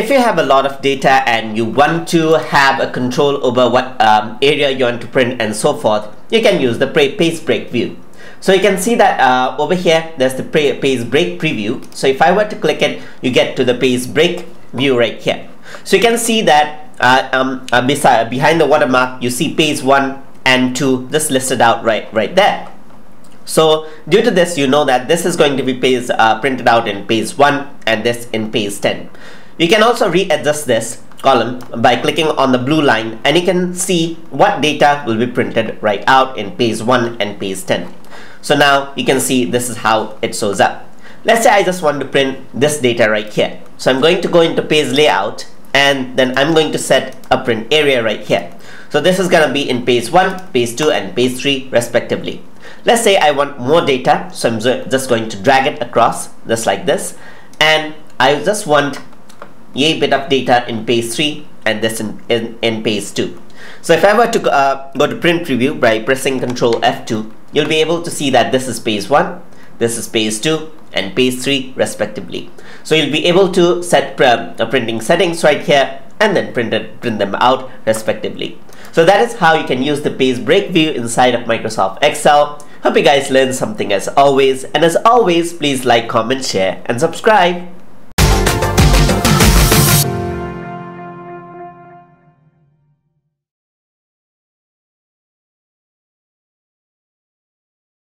if you have a lot of data and you want to have a control over what um, area you want to print and so forth, you can use the page break view. So you can see that uh, over here, there's the page break preview. So if I were to click it, you get to the page break view right here. So you can see that uh, um, uh, beside, behind the watermark, you see page 1 and 2 just listed out right, right there. So due to this, you know that this is going to be page, uh, printed out in page 1 and this in page 10. You can also readjust this column by clicking on the blue line and you can see what data will be printed right out in page 1 and page 10. So now you can see this is how it shows up. Let's say I just want to print this data right here. So I'm going to go into page layout and then I'm going to set a print area right here. So this is going to be in page 1, page 2 and page 3 respectively. Let's say I want more data so I'm just going to drag it across just like this and I just want a bit of data in page 3 and this in, in, in page 2. So if I were to uh, go to print preview by pressing Ctrl F2, you'll be able to see that this is page 1, this is page 2 and page 3 respectively. So you'll be able to set pr uh, printing settings right here and then print, it, print them out respectively. So that is how you can use the page break view inside of Microsoft Excel. Hope you guys learned something as always and as always please like, comment, share and subscribe.